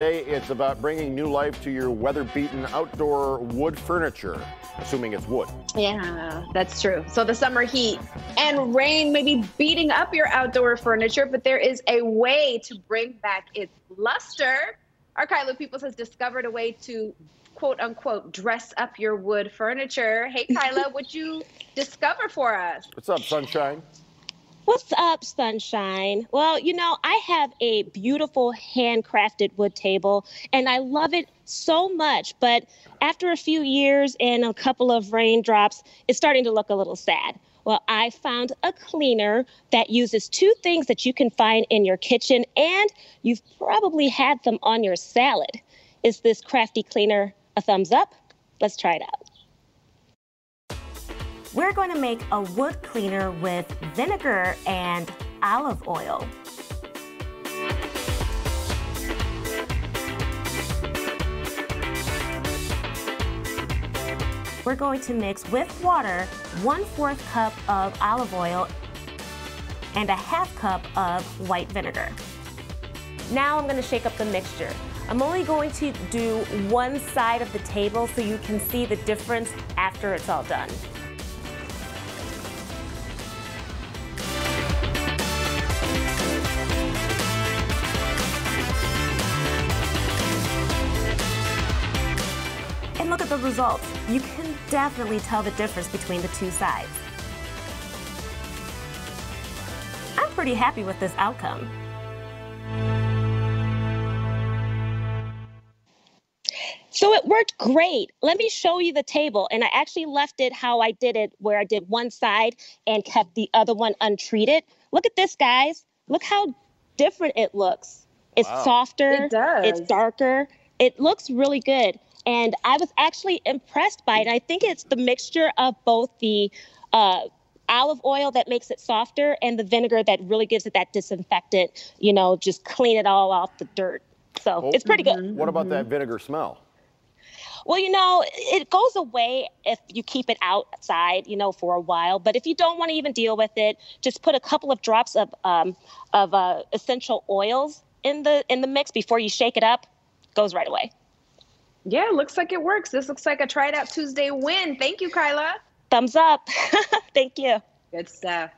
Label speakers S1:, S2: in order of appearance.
S1: Today, it's about bringing new life to your weather beaten outdoor wood furniture, assuming it's wood.
S2: Yeah, that's true. So the summer heat and rain may be beating up your outdoor furniture, but there is a way to bring back its luster. Our Kyla Peoples has discovered a way to quote unquote dress up your wood furniture. Hey, Kyla, what you discover for us?
S1: What's up, sunshine?
S3: What's up, sunshine? Well, you know, I have a beautiful handcrafted wood table and I love it so much. But after a few years and a couple of raindrops, it's starting to look a little sad. Well, I found a cleaner that uses two things that you can find in your kitchen and you've probably had them on your salad. Is this crafty cleaner a thumbs up? Let's try it out.
S4: We're going to make a wood cleaner with vinegar and olive oil. We're going to mix with water one fourth cup of olive oil and a half cup of white vinegar. Now I'm going to shake up the mixture. I'm only going to do one side of the table so you can see the difference after it's all done. Look at the results. You can definitely tell the difference between the two sides. I'm pretty happy with this outcome.
S3: So it worked great. Let me show you the table. And I actually left it how I did it, where I did one side and kept the other one untreated. Look at this, guys. Look how different it looks. It's
S1: Wow.
S3: softer,
S2: It does.
S3: it's darker. It looks really good. And I was actually impressed by it. I think it's the mixture of both the uh, olive oil that makes it softer and the vinegar that really gives it that disinfectant, you know, just clean it all off the dirt. So
S1: Oh.
S3: it's pretty good.
S1: What about that vinegar smell?
S3: Well, you know, it goes away if you keep it outside, you know, for a while. But if you don't want to even deal with it, just put a couple of drops of um, of uh, essential oils in the in the mix before you shake it up. Goes right away.
S2: Yeah, looks like it works. This looks like a Try It Out Tuesday win. Thank you, Kyla.
S3: Thumbs up. Thank you.
S2: Good stuff.